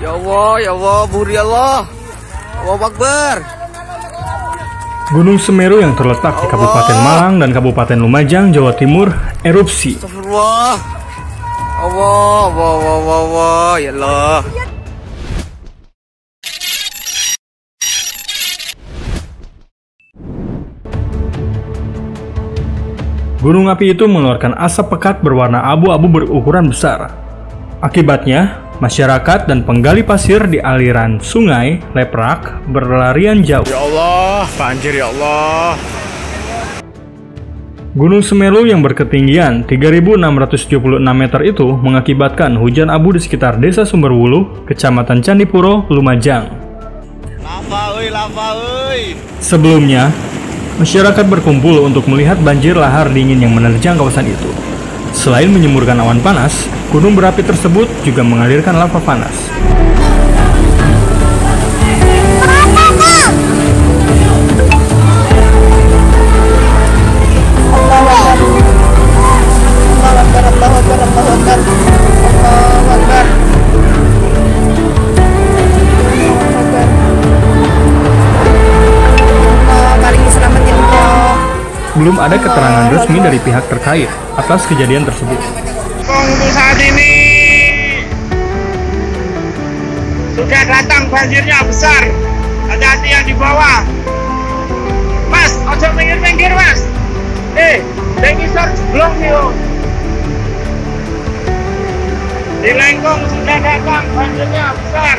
Ya Allah, ya Allah, buri Allah. Allah Akbar. Gunung Semeru yang terletak di Kabupaten Malang dan Kabupaten Lumajang, Jawa Timur, erupsi. Astagfirullah. Allah, Allah, Allah, Allah, Allah, ya Allah. Gunung api itu mengeluarkan asap pekat berwarna abu-abu berukuran besar. Akibatnya, masyarakat dan penggali pasir di aliran sungai Leprak berlarian jauh. Ya Allah, banjir ya Allah. Gunung Semeru yang berketinggian 3.676 meter itu mengakibatkan hujan abu di sekitar desa Sumberwulu, Kecamatan Candipuro, Lumajang. Lava, oi, lava, oi. Sebelumnya, masyarakat berkumpul untuk melihat banjir lahar dingin yang menerjang kawasan itu. Selain menyemburkan awan panas, gunung berapi tersebut juga mengalirkan lava panas. Belum ada keterangan resmi dari pihak terkait atas kejadian tersebut. Untuk saat ini sudah datang banjirnya besar. Hati-hati yang di bawah. Mas, ojo minggir-minggir mas. Eh, dengisor jeblok nih oh. Di Lengkong sudah datang banjirnya besar.